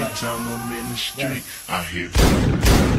Every time I'm in the street, I hear.